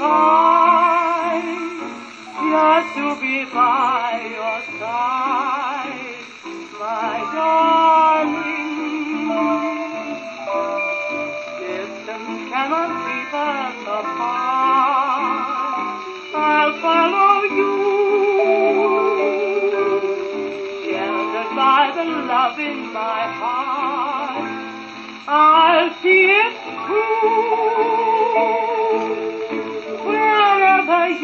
divide, just to be by your side, my darling. Distance cannot keep us apart. I'll follow you, sheltered by the love in my heart. I'll see it through,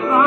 the